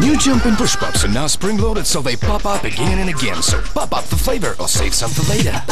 New jumping push pops are now spring loaded so they pop up again and again. So pop up the flavor or save some for later.